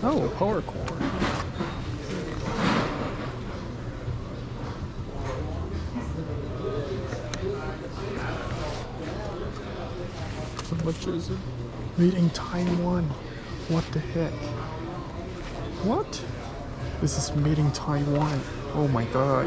Oh, power core. How much is it? Meeting Taiwan. What the heck? What? This is meeting Taiwan. Oh my god.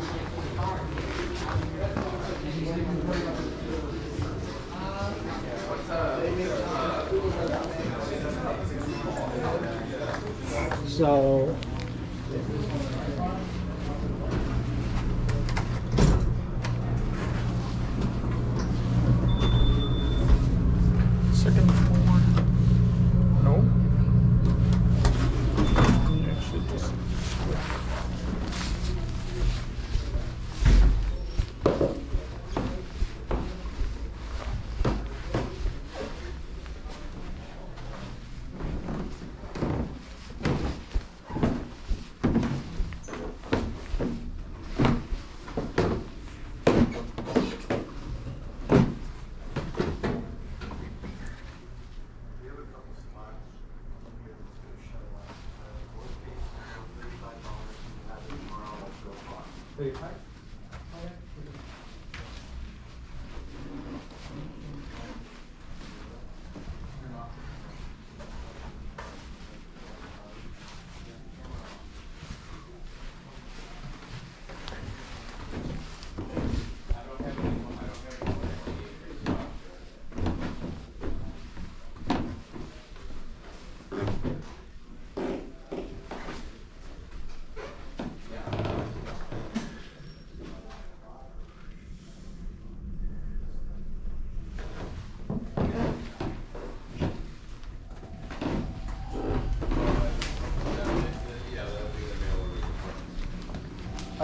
So Second Cleopatra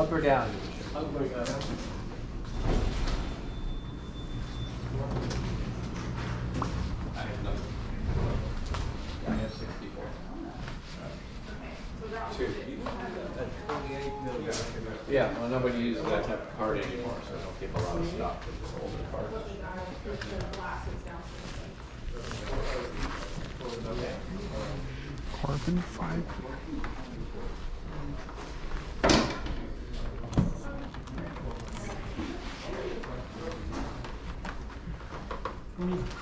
up or down? Yeah, well, nobody uses that type of card anymore, so they don't keep a lot of stock of just older cards. Carbon fiber. Like